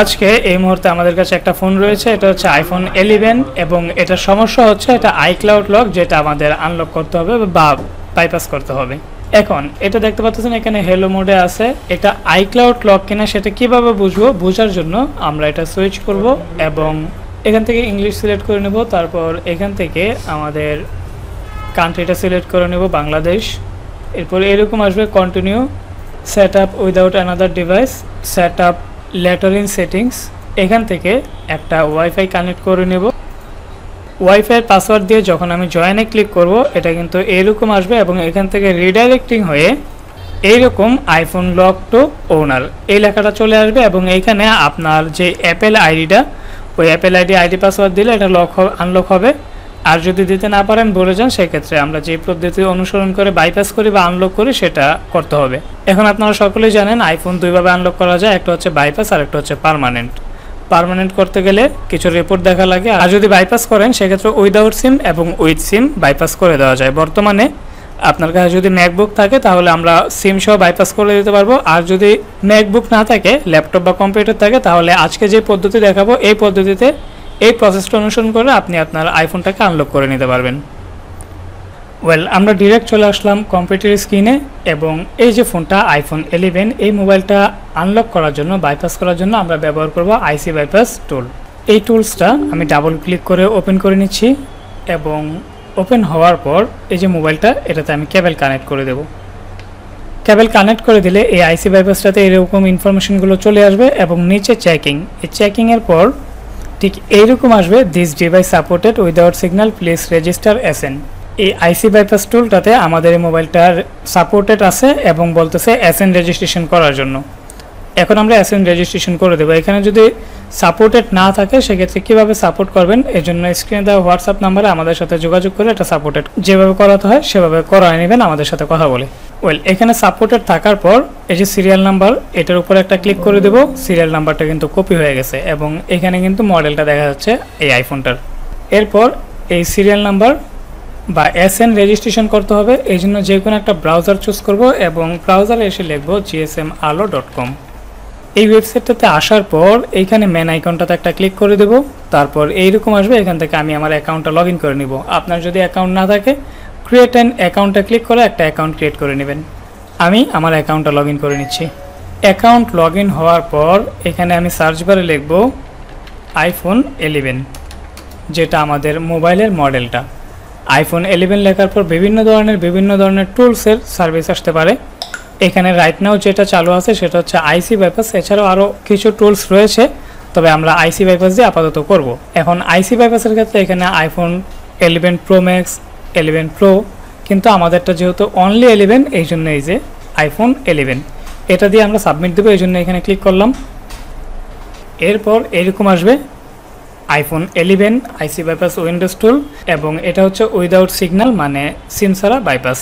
আজকে এই মুহূর্তে আমাদের কাছে একটা ফোন রয়েছে, এটা হচ্ছে আইফোন এলিভেন এবং এটার সমস্যা হচ্ছে এটা আইক্লাউড লক যেটা আমাদের আনলক করতে হবে বা বাইপাস করতে হবে। এখন, এটা দেখতে পাচ্ছেন এখানে হেলো মোডে আছে, এটা আইক্লাউড লক কিনা সেটা কীভাবে বুঝব? বোঝার জন্য আমরা এটা সুইচ করব এবং এখান থেকে ইংলিশ সিলেক্ট করে নেব, তারপর এখান থেকে আমাদের কান্ট্রিটা সিলেক্ট করে নেব, বাংলাদেশ। এরপর এরকম আসবে continue set up without another device set up later in settings, এখান থেকে একটা ওয়াইফাই কানেক্ট করে নেব। ওয়াইফাইয়ের পাসওয়ার্ড দিয়ে যখন আমি জয়েনে ক্লিক করব, এটা কিন্তু এরকম আসবে এবং এখান থেকে রিডাইরেক্টিং হয়ে এইরকম আইফোন লক টু ওনার এই লেখাটা চলে আসবে এবং এইখানে আপনার যে অ্যাপেল আইডিটা ওই অ্যাপেল আইডি আইডি পাসওয়ার্ড দিলে এটা লক আনলক হবে। আর যদি দিতে না পারেন বলে যান। সেক্ষেত্রে আমরা যে পদ্ধতি অনুসরণ করে বাইপাস করি বা আনলক করি, সেটা করতে হবে। এখন আপনারা সকলেই জানেন আইফোন দুইভাবে আনলক করা যায়, একটা হচ্ছে বাইপাস আর একটা হচ্ছে পারমানেন্ট পারমানেন্ট করতে গেলে কিছু রিপোর্ট দেখা লাগে। আর যদি বাইপাস করেন, সেক্ষেত্রে উইদাউট সিম এবং উইথ সিম বাইপাস করে দেওয়া যায়। বর্তমানে আপনার কাছে যদি ম্যাকবুক থাকে, তাহলে আমরা সিম সহ বাইপাস করে দিতে পারব। আর যদি ম্যাকবুক না থাকে ল্যাপটপ বা কম্পিউটার থাকে, তাহলে আজকে যে পদ্ধতি দেখাবো, এই পদ্ধতিতে এই প্রসেসটা অনুসরণ করে আপনি আপনার আইফোনটাকে আনলক করে নিতে পারবেন। ওয়েল আমরা ডিরেক্ট চলে আসলাম কম্পিউটার স্ক্রিনে এবং এই যে ফোনটা আইফোন এলেভেন এই মোবাইলটা আনলক করার জন্য বাইপাস করার জন্য আমরা ব্যবহার করব আইসি বাইপাস টুল এই টুলসটা আমি ডাবল ক্লিক করে ওপেন করে নিচ্ছি এবং ওপেন হওয়ার পর এই যে মোবাইলটা এটাতে আমি কেবল কানেক্ট করে দেব। কেবল কানেক্ট করে দিলে এই আইসি বাইপাসটাতে এরকম ইনফরমেশনগুলো চলে আসবে এবং নিচে চেকিং এই চেকিংয়ের পর ঠিক এইরকম আসবে this device supported without signal please register SN এই আইসি বাইপাস টুলটাতে আমাদের এই মোবাইলটার সাপোর্টেড আছে এবং বলতেছে এস এন রেজিস্ট্রেশন করার জন্য। এখন আমরা এসএন রেজিস্ট্রেশন করে দেবো। এখানে যদি সাপোর্টেড না থাকে, সেক্ষেত্রে কীভাবে সাপোর্ট করবেন এই জন্য স্ক্রিনে দেওয়া হোয়াটসঅ্যাপ নাম্বারে আমাদের সাথে যোগাযোগ করে এটা সাপোর্টেড যেভাবে করাতে হয়, সেভাবে করায় নেবেন, আমাদের সাথে কথা বলে। ওয়েল এখানে সাপোর্টেড থাকার পর, এই যে সিরিয়াল নাম্বার এটার উপর একটা ক্লিক করে দেবো সিরিয়াল নাম্বারটা কিন্তু কপি হয়ে গেছে এবং এখানে কিন্তু মডেলটা দেখা যাচ্ছে এই আইফোনটার এরপর এই সিরিয়াল নাম্বার বা এস এন রেজিস্ট্রেশন করতে হবে এই জন্য যে কোনো একটা ব্রাউজার চুজ করব এবং ব্রাউজারে এসে লিখব জিএসএম আলো ডট কম এই ওয়েবসাইটটাতে আসার পর এইখানে মেন আইকনটাতে একটা ক্লিক করে দেব। তারপর এইরকম আসবে, এখান থেকে আমি আমার অ্যাকাউন্টটা লগ ইন করে নিব। আপনার যদি অ্যাকাউন্ট না থাকে ক্রিয়েট অ্যান অ্যাকাউন্টটা ক্লিক করে একটা অ্যাকাউন্ট ক্রিয়েট করে নেবেন। আমি আমার অ্যাকাউন্টটা লগ ইন করে নিচ্ছি। অ্যাকাউন্ট লগ ইন হওয়ার পর এখানে আমি সার্চ বারে লিখব আইফোন এলেভেন যেটা আমাদের মোবাইলের মডেলটা আইফোন এলেভেন লেখার পর বিভিন্ন ধরনের বিভিন্ন ধরনের টুলসের সার্ভিস আসতে পারে। এখানে রাইট নাও যেটা চালু আছে সেটা হচ্ছে আইসি বাইপাস এছাড়াও আরও কিছু টুলস রয়েছে, তবে আমরা আইসি বাইপাস দিয়ে আপাতত করব। এখন আইসি বাইপাসের ক্ষেত্রে এখানে iPhone eleven pro max eleven pro কিন্তু আমাদেরটা যেহেতু অনলি এলেভেন এই জন্য এই যে আইফোন এলেভেন এটা দিয়ে আমরা সাবমিট দেবো, এই জন্য এখানে ক্লিক করলাম। এরপর এরকম আসবে iPhone eleven IC bypass Windows tool এবং এটা হচ্ছে উইদাউট সিগন্যাল মানে সিম ছাড়া বাইপাস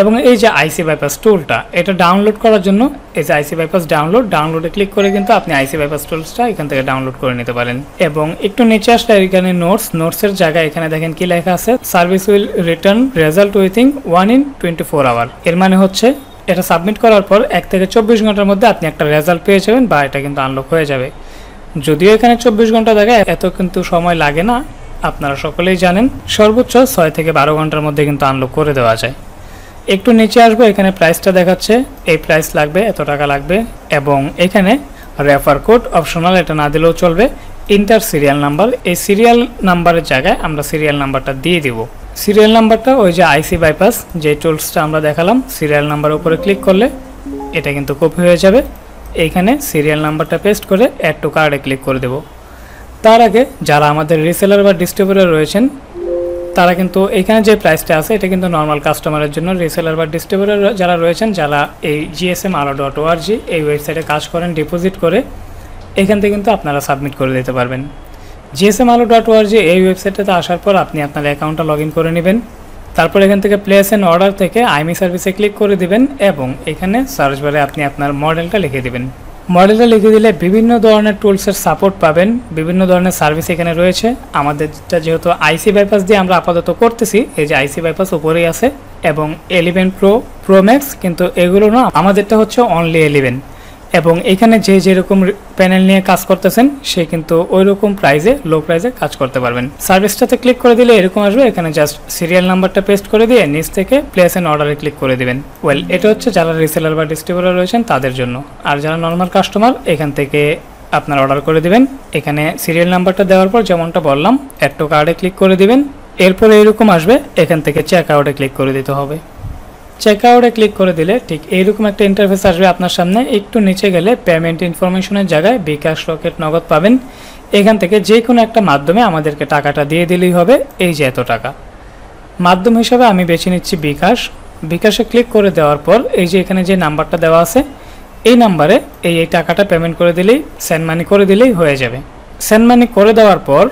এবং এই যে আইসি বাইপাস টুলটা এটা ডাউনলোড করার জন্য এই যে আইসি বাইপাস ডাউনলোড ডাউনলোডে ক্লিক করে কিন্তু আপনি আইসি বাইপাস টুলসটা এখান থেকে ডাউনলোড করে নিতে পারেন। এবং একটু নিচে আসলে এখানে নোটস নোটসের জায়গায় এখানে দেখেন কি লেখা আছে service will return result within one in twenty four hour এর মানে হচ্ছে, এটা সাবমিট করার পর এক থেকে চব্বিশ ঘণ্টার মধ্যে আপনি একটা রেজাল্ট পেয়ে যাবেন বা এটা কিন্তু আনলক হয়ে যাবে। যদিও এখানে চব্বিশ ঘণ্টা দেখায় এত কিন্তু সময় লাগে না, আপনারা সকলেই জানেন, সর্বোচ্চ ছয় থেকে বারো ঘণ্টার মধ্যে কিন্তু আনলক করে দেওয়া যায়। একটু নিচে আসব, এখানে প্রাইসটা দেখাচ্ছে। এই প্রাইস লাগবে, এত টাকা লাগবে। এবং এখানে রেফার কোড অপশনাল এটা না দিলেও চলবে। ইন্টার সিরিয়াল নাম্বার এই সিরিয়াল নাম্বারের জায়গায় আমরা সিরিয়াল নাম্বারটা দিয়ে দিব। সিরিয়াল নাম্বারটা ওই যে আইসি বাইপাস যে টুলসটা আমরা দেখালাম সিরিয়াল নাম্বারের উপরে ক্লিক করলে এটা কিন্তু কপি হয়ে যাবে। এইখানে সিরিয়াল নাম্বারটা পেস্ট করে অ্যাড টু কার্ডে ক্লিক করে দেব। তার আগে যারা আমাদের রিসেলার বা ডিস্ট্রিবিউটার রয়েছেন তারা কিন্তু এখানে যে প্রাইসটা আছে, এটা কিন্তু নর্মাল কাস্টমারের জন্য রিসেলার বা ডিস্ট্রিবিউটার যারা রয়েছেন, যারা এই জিএসএম আলো ডট ওআরজি এই ওয়েবসাইটে কাজ করেন ডিপোজিট করে, এখান থেকে কিন্তু আপনারা সাবমিট করে দিতে পারবেন। জিএসএম আলো ডট ওআরজি এই ওয়েবসাইটটাতে আসার পর আপনি আপনার অ্যাকাউন্টটা লগ ইন করে নেবেন। তারপর এখান থেকে প্লেস এন অর্ডার থেকে আইমি সার্ভিসে ক্লিক করে দিবেন এবং এখানে সার্চ বারে আপনি আপনার মডেলটা লিখে দিবেন। মডেলটা লিখে দিলে বিভিন্ন ধরনের টুলসের সাপোর্ট পাবেন, বিভিন্ন ধরনের সার্ভিস এখানে রয়েছে। আমাদেরটা যেহেতু আইসি বাইপাস দিয়ে আমরা আপাতত করতেছি, এই যে আইসি বাইপাস উপরেই আছে, এবং এলিভেন প্রো প্রো ম্যাক্স কিন্তু এগুলো না, আমাদেরটা হচ্ছে অনলি এলিভেন এবং এখানে যে যেরকম প্যানেল নিয়ে কাজ করতেছেন, সে কিন্তু ওই রকম প্রাইজে লো প্রাইজে কাজ করতে পারবেন। সার্ভিসটাতে ক্লিক করে দিলে এরকম আসবে, এখানে জাস্ট সিরিয়াল নাম্বারটা পেস্ট করে দিয়ে নিচ থেকে প্লেস এন্ড অর্ডারে ক্লিক করে দিবেন। ওয়েল এটা হচ্ছে যারা রিসেলার বা ডিস্ট্রিবিউটার রয়েছেন, তাদের জন্য। আর যারা নর্মাল কাস্টমার এখান থেকে আপনার অর্ডার করে দিবেন। এখানে সিরিয়াল নাম্বারটা দেওয়ার পর যেমনটা বললাম অ্যাড টু কার্ডে ক্লিক করে দিবেন। এরপরে এরকম আসবে, এখান থেকে চেক আউটে ক্লিক করে দিতে হবে। চেক আউটে ক্লিক করে দিলে ঠিক এইরকম একটা ইন্টারফেস আসবে আপনার সামনে। একটু নিচে গেলে পেমেন্ট ইনফরমেশনের জায়গায় বিকাশ রকেট নগদ পাবেন। এখান থেকে যে কোনো একটা মাধ্যমে আমাদেরকে টাকাটা দিয়ে দিলেই হবে। এই যে এত টাকা। মাধ্যম হিসাবে আমি বেছে নিচ্ছি বিকাশ। বিকাশে ক্লিক করে দেওয়ার পর এই যে এখানে যে নাম্বারটা দেওয়া আছে, এই নাম্বারে এই এই টাকাটা পেমেন্ট করে দিলেই সেন্ড মানি করে দিলেই হয়ে যাবে। সেন্ড মানি করে দেওয়ার পর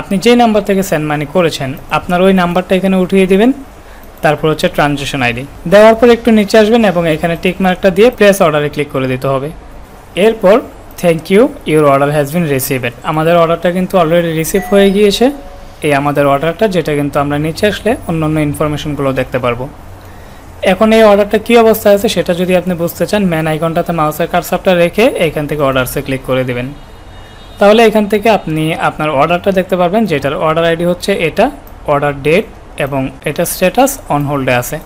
আপনি যেই নাম্বার থেকে সেন্ড মানি করেছেন, আপনার ওই নাম্বারটা এখানে উঠিয়ে দিবেন। তারপর হচ্ছে ট্রানজেকশন আইডি দেওয়ার পর একটু নিচে আসবেন এবং এখানে টিক মার্কটা দিয়ে প্লেস অর্ডারে ক্লিক করে দিতে হবে। এরপর thank you your order has been received আমাদের অর্ডারটা কিন্তু অলরেডি রিসিভ হয়ে গিয়েছে। এই আমাদের অর্ডারটা যেটা কিন্তু আমরা নিচে আসলে অন্য অন্য ইনফরমেশনগুলো দেখতে পারব। এখন এই অর্ডারটা কী অবস্থায় আছে সেটা যদি আপনি বুঝতে চান ম্যান আইকনটাতে মাউসের কারসাপটা রেখে এখান থেকে অর্ডারসে ক্লিক করে দিবেন। তাহলে এখান থেকে আপনি আপনার অর্ডারটা দেখতে পারবেন, যেটার অর্ডার আইডি হচ্ছে এটা অর্ডার ডেট এবং এটা স্ট্যাটাস অন হোল্ডে আছে।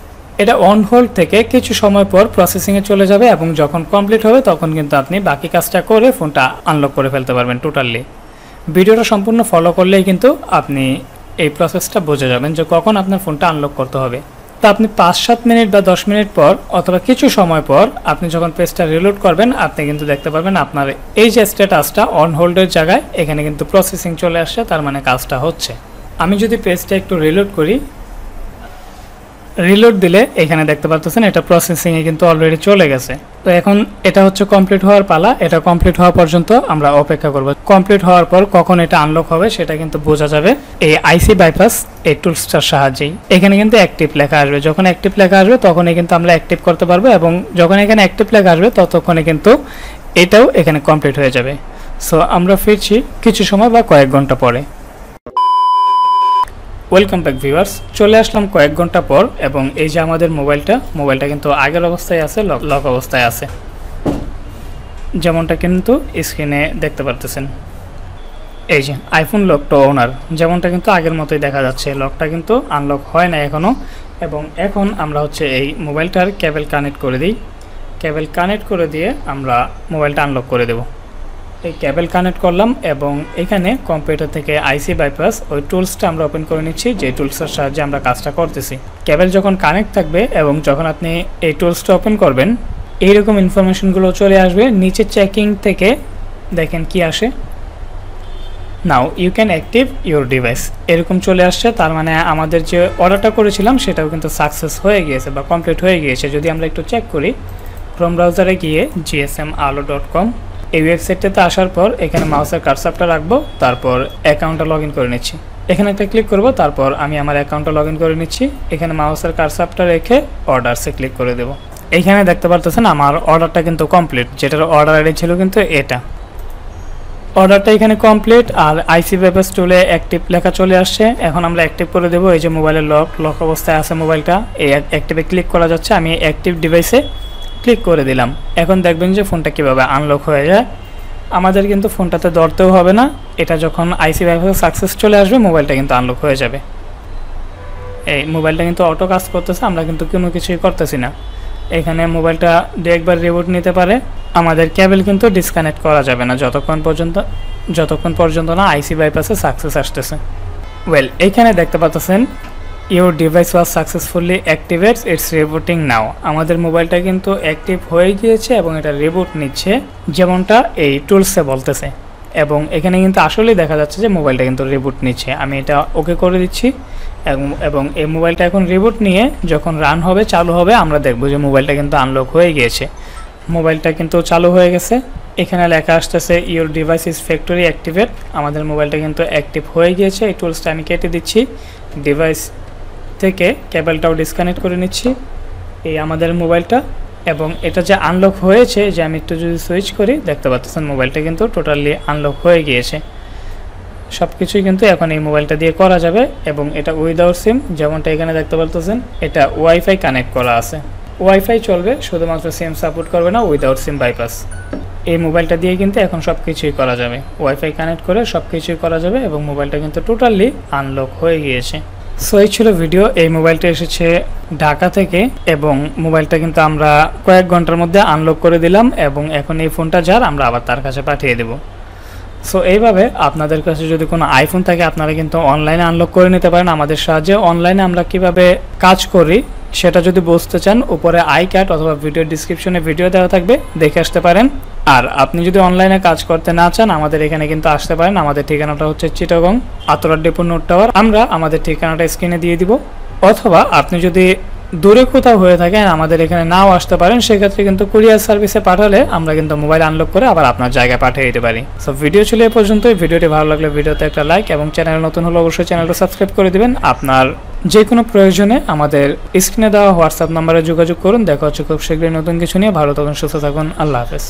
এটা অন হোল্ড থেকে কিছু সময় পর প্রসেসিংয়ে চলে যাবে এবং যখন কমপ্লিট হবে, তখন কিন্তু আপনি বাকি কাজটা করে ফোনটা আনলক করে ফেলতে পারবেন টোটালি ভিডিওটা সম্পূর্ণ ফলো করলেই কিন্তু আপনি এই প্রসেসটা বুঝে যাবেন যে কখন আপনার ফোনটা আনলক করতে হবে। তা আপনি পাঁচ সাত মিনিট বা দশ মিনিট পর অথবা কিছু সময় পর আপনি যখন পেজটা রিলোড করবেন, আপনি কিন্তু দেখতে পারবেন আপনার এই যে স্ট্যাটাসটা অন হোল্ডের জায়গায়, এখানে কিন্তু প্রসেসিং চলে আসছে, তার মানে কাজটা হচ্ছে। আমি যদি পেজটা একটু রিলোড করি রিলোড দিলে এখানে দেখতে পাচ্ছেন এটা প্রসেসিংয়ে কিন্তু অলরেডি চলে গেছে। তো এখন এটা হচ্ছে কমপ্লিট হওয়ার পালা, এটা কমপ্লিট হওয়া পর্যন্ত আমরা অপেক্ষা করব। কমপ্লিট হওয়ার পর কখন এটা আনলক হবে সেটা কিন্তু বোঝা যাবে এই আইসি বাইপাস এই টুলসটার সাহায্যেই। এখানে কিন্তু অ্যাক্টিভ লেখা আসবে। যখন অ্যাক্টিভ লেখা আসবে, তখনই কিন্তু আমরা অ্যাক্টিভ করতে পারব এবং যখন এখানে অ্যাক্টিভ লেখা আসবে, ততক্ষণে কিন্তু এটাও এখানে কমপ্লিট হয়ে যাবে। সো আমরা ফিরছি কিছু সময় বা কয়েক ঘণ্টা পরে। ওয়েলকাম ব্যাক ভিউয়ার্স চলে আসলাম কয়েক ঘণ্টা পর এবং এই যে আমাদের মোবাইলটা মোবাইলটা কিন্তু আগের অবস্থায় আছে, লক অবস্থায় আছে। যেমনটা কিন্তু স্ক্রিনে দেখতে পারতেছেন। এই যে আইফোন লকটা ওনার যেমনটা কিন্তু আগের মতোই দেখা যাচ্ছে। লকটা কিন্তু আনলক হয় না এখনও এবং এখন আমরা হচ্ছে এই মোবাইলটার কেবল কানেক্ট করে দিই। কেবল কানেক্ট করে দিয়ে আমরা মোবাইলটা আনলক করে দেবো। এই ক্যাবেল কানেক্ট করলাম এবং এখানে কম্পিউটার থেকে আইসি বাইপাস ওই টুলসটা আমরা ওপেন করে নিচ্ছি, যে টুলসের সাহায্যে আমরা কাজটা করতেছি। ক্যাবেল যখন কানেক্ট থাকবে এবং যখন আপনি এই টুলসটা ওপেন করবেন, এইরকম ইনফরমেশনগুলো চলে আসবে। নিচে চেকিং থেকে দেখেন কি আসে। Now you can active your device এরকম চলে আসছে, তার মানে আমাদের যে অর্ডারটা করেছিলাম, সেটাও কিন্তু সাকসেস হয়ে গিয়েছে বা কমপ্লিট হয়ে গিয়েছে। যদি আমরা একটু চেক করি ক্রোম ব্রাউজারে গিয়ে জিএসএম আলো ডট কম এই ওয়েবসাইটটাতে আসার পর এখানে মাউসের কারসাপটা রাখব, তারপর অ্যাকাউন্টটা লগ করে নিচ্ছি। এখানে একটা ক্লিক করব, তারপর আমি আমার অ্যাকাউন্টটা লগ করে নিচ্ছি। এখানে মাউসের কারসাপটা রেখে অর্ডারসে ক্লিক করে দেব। এইখানে দেখতে পারতেছেন আমার অর্ডারটা কিন্তু কমপ্লিট, যেটার অর্ডার আইডি ছিল কিন্তু এটা। অর্ডারটা এখানে কমপ্লিট, আর আইসি ওয়েবস টুলে অ্যাক্টিভ লেখা চলে আসছে। এখন আমরা অ্যাক্টিভ করে দেবো, এই যে মোবাইলের লক লক অবস্থায় আছে মোবাইলটা। এই অ্যাক্টিভে ক্লিক করা যাচ্ছে, আমি অ্যাক্টিভ ডিভাইসে ক্লিক করে দিলাম। এখন দেখবেন যে ফোনটা কীভাবে আনলক হয়ে যায়। আমাদের কিন্তু ফোনটাতে ধরতেও হবে না। এটা যখন আইসি ব্যবহার সাকসেস চলে আসবে মোবাইলটা কিন্তু আনলক হয়ে যাবে। এই মোবাইলটা কিন্তু অটো কাজ করতেছে, আমরা কিন্তু কোনো কিছুই করতেছি না। এখানে মোবাইলটা দু একবার রিবুট নিতে পারে। আমাদের কেবল কিন্তু ডিসকানেক্ট করা যাবে না। যতক্ষণ পর্যন্ত যতক্ষণ পর্যন্ত না আইসি বাইপাসে সাকসেস আসতেছে। ওয়েল এইখানে দেখতে পাচ্ছেন your device was successfully activates its rebooting now আমাদের মোবাইলটা কিন্তু অ্যাক্টিভ হয়ে গিয়েছে এবং এটা রিবুট নিচ্ছে। যেমনটা এই টুলসে বলতেছে। এবং এখানে কিন্তু আসলেই দেখা যাচ্ছে যে মোবাইলটা কিন্তু রিবুট নিচ্ছে। আমি এটা ওকে করে দিচ্ছি। এবং এই মোবাইলটা এখন রিবুট নিয়ে যখন রান হবে, চালু হবে, আমরা দেখব যে মোবাইলটা কিন্তু আনলক হয়ে গিয়েছে। মোবাইলটা কিন্তু চালু হয়ে গেছে। এখানে লেখা আসতেছে your device is factory activate আমাদের মোবাইলটা কিন্তু অ্যাক্টিভ হয়ে গিয়েছে। এই টুলসটা আমি কেটে দিচ্ছি। ডিভাইস থেকে কেবলটাও ডিসকানেক্ট করে নিচ্ছি, এই আমাদের মোবাইলটা। এবং এটা যে আনলক হয়েছে, যে আমি একটু যদি সুইচ করি, দেখতে পাচ্ছেন মোবাইলটা কিন্তু টোটালি আনলক হয়ে গিয়েছে। সব কিছুই কিন্তু এখন এই মোবাইলটা দিয়ে করা যাবে, এবং এটা উইদাউট সিম যেমনটা এখানে দেখতে পাচ্ছেন এটা ওয়াইফাই কানেক্ট করা আছে। ওয়াইফাই চলবে, শুধুমাত্র সিম সাপোর্ট করবে না উইদাউট সিম বাইপাস এই মোবাইলটা দিয়ে কিন্তু এখন সব কিছুই করা যাবে। ওয়াইফাই কানেক্ট করে সব কিছুই করা যাবে, এবং মোবাইলটা কিন্তু টোটালি আনলক হয়ে গিয়েছে। সো এই ছিল ভিডিও এই মোবাইলটা এসেছে ঢাকা থেকে এবং মোবাইলটা কিন্তু আমরা কয়েক ঘণ্টার মধ্যে আনলক করে দিলাম এবং এখন এই ফোনটা যার, আমরা আবার তার কাছে পাঠিয়ে দেবো। সো এইভাবে আপনাদের কাছে যদি কোনো আইফোন থাকে, আপনারা কিন্তু অনলাইনে আনলক করে নিতে পারেন। আমাদের সাহায্যে অনলাইনে আমরা কীভাবে কাজ করি, সেটা যদি বুঝতে চান, উপরে আই ক্যাট অথবা ভিডিও ডিসক্রিপশনে ভিডিও দেওয়া থাকবে, দেখে আসতে পারেন। আর আপনি যদি অনলাইনে কাজ করতে না চান, আমাদের এখানে কিন্তু আসতে পারেন। আমাদের ঠিকানাটা হচ্ছে চিটাগং, আতরার ডেপো নোট টাওয়ার। আমরা আমাদের ঠিকানাটা স্ক্রিনে দিয়ে দিব। অথবা আপনি যদি দূরে কোথাও হয়ে থাকেন, আমাদের এখানে নাও আসতে পারেন, সেক্ষেত্রে কিন্তু কুরিয়ার সার্ভিসে পাঠালে আমরা কিন্তু মোবাইল আনলক করে আবার আপনার জায়গায় পাঠিয়ে দিতে পারি। সো ভিডিও ছিল এ পর্যন্তই। ভিডিওটি ভালো লাগলে ভিডিওতে একটা লাইক এবং চ্যানেল নতুন হলে অবশ্যই চ্যানেলটা সাবস্ক্রাইব করে দিবেন। আপনার যে কোনো প্রয়োজনে আমাদের স্ক্রিনে দেওয়া হোয়াটসঅ্যাপ নাম্বারে যোগাযোগ করুন। দেখা হচ্ছে খুব শীঘ্রই নতুন কিছু নিয়ে। ভালো থাকুন, সুস্থ থাকুন। আল্লাহ হাফেজ।